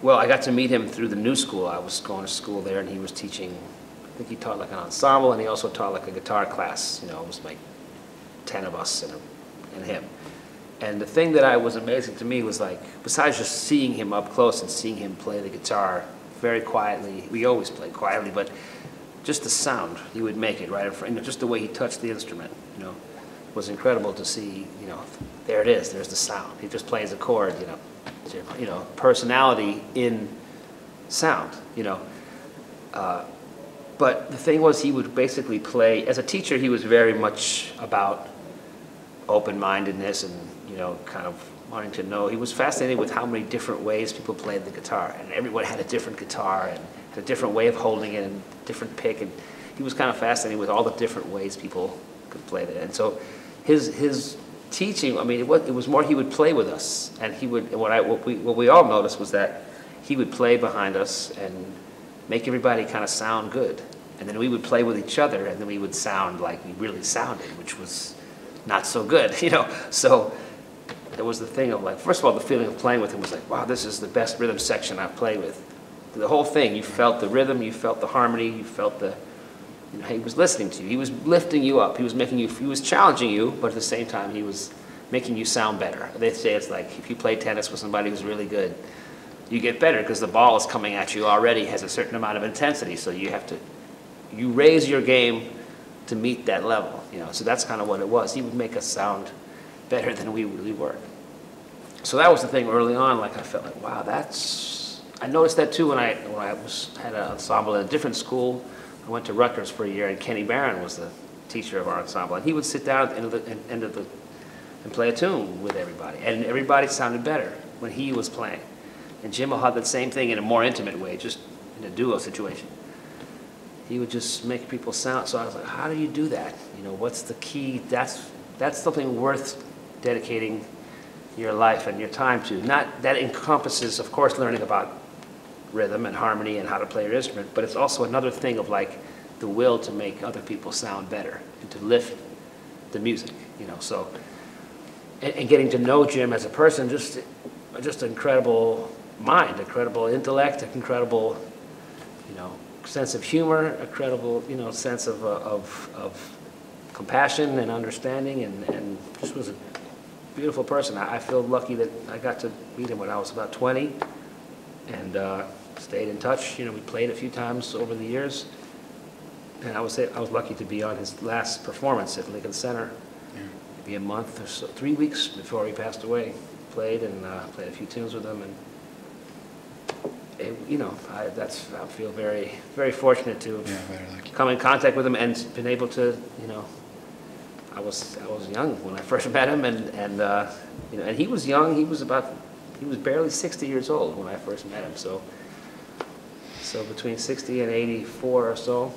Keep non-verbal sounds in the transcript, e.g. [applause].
well, I got to meet him through the new school. I was going to school there, and he was teaching, I think he taught like an ensemble, and he also taught like a guitar class. You know, it was like 10 of us and, and him. And the thing that I was amazing to me was like, besides just seeing him up close and seeing him play the guitar very quietly, we always played quietly, but just the sound he would make it right in front, you know, just the way he touched the instrument, you know, was incredible to see, you know, there it is, there's the sound. He just plays a chord, you know, you know, personality in sound, you know. Uh, but the thing was, he would basically play, as a teacher, he was very much about open-mindedness and, you know, kind of wanting to know. He was fascinated with how many different ways people played the guitar, and everyone had a different guitar and a different way of holding it and different pick, and he was kind of fascinated with all the different ways people could play it. And so his, his teaching, I mean, it was, it was more he would play with us, and he would, what, I, what, we, what we all noticed was that he would play behind us and make everybody kind of sound good. And then we would play with each other, and then we would sound like we really sounded, which was not so good, [laughs] you know. So there was the thing of like, first of all, the feeling of playing with him was like, wow, this is the best rhythm section I've played with. The whole thing, you felt the rhythm, you felt the harmony, you felt the, you know, he was listening to you. He was lifting you up. He was making you, he was challenging you, but at the same time, he was making you sound better. They say it's like if you play tennis with somebody who's really good, you get better because the ball is coming at you already, has a certain amount of intensity, so you have to, you raise your game to meet that level, you know. So that's kind of what it was. He would make us sound better than we really were. So that was the thing early on, like I felt like, wow, that's, I noticed that too when I, when I was, had an ensemble at a different school I went to Rutgers for a year, and Kenny Barron was the teacher of our ensemble. And he would sit down at the end of the, end of the and play a tune with everybody. And everybody sounded better when he was playing. And Jim have the same thing in a more intimate way, just in a duo situation. He would just make people sound. So I was like, how do you do that? You know, what's the key? That's, that's something worth dedicating your life and your time to. Not that encompasses, of course, learning about rhythm and harmony and how to play your instrument, but it's also another thing of like the will to make other people sound better and to lift the music, you know. So, and, and getting to know Jim as a person, just just incredible mind, incredible intellect, incredible, you know, sense of humor, a credible, you know, sense of, uh, of, of compassion and understanding, and, and just was a beautiful person. I, I feel lucky that I got to meet him when I was about 20, and uh, stayed in touch. You know, we played a few times over the years. And I was, I was lucky to be on his last performance at Lincoln Center, yeah. maybe a month or so, three weeks before he passed away. Played and uh, played a few tunes with him. And, it, you know, I, that's, I feel very, very fortunate to have yeah, come in contact with him and been able to, you know, I was, I was young when I [laughs] first met him and, and uh, you know, and he was young. He was about, he was barely 60 years old when I first met him. So so between 60 and 84 or so.